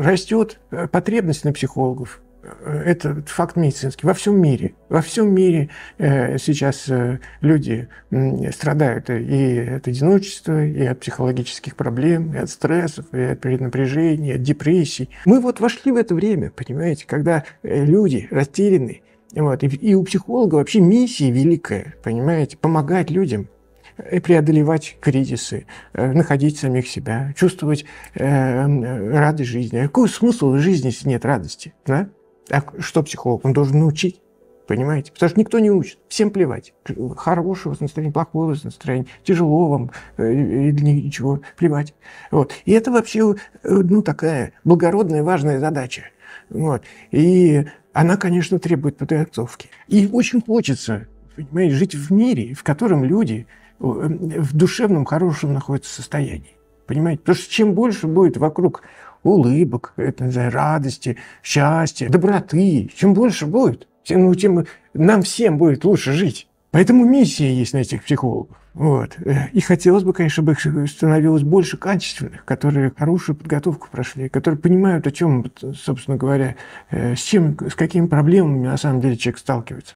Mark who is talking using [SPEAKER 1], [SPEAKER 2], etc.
[SPEAKER 1] растет э, потребность на психологов. Э, это факт медицинский. Во всем мире. Во всем мире э, сейчас люди страдают и от одиночества, и от психологических проблем, и от стрессов, и от перенапряжения, и от депрессий. Мы вот вошли в это время, понимаете, когда люди растеряны. Вот, и, и у психолога вообще миссия великая, понимаете, помогать людям преодолевать кризисы, э, находить самих себя, чувствовать э, радость жизни. А какой смысл жизни, если нет радости? Да? А что психолог? Он должен научить. Понимаете? Потому что никто не учит. Всем плевать. Хорошего настроения, плохого настроения, тяжело вам э, или ничего, плевать. Вот. И это вообще ну, такая благородная, важная задача. Вот. И она, конечно, требует подготовки. И очень хочется понимаете, жить в мире, в котором люди в душевном хорошем находится состоянии. Понимаете? Потому что чем больше будет вокруг улыбок, это, не знаю, радости, счастья, доброты, чем больше будет, тем, ну, тем нам всем будет лучше жить. Поэтому миссия есть на этих психологов. Вот. И хотелось бы, конечно, чтобы их становилось больше качественных, которые хорошую подготовку прошли, которые понимают, о чем, собственно говоря, э, с чем, с какими проблемами на самом деле человек сталкивается.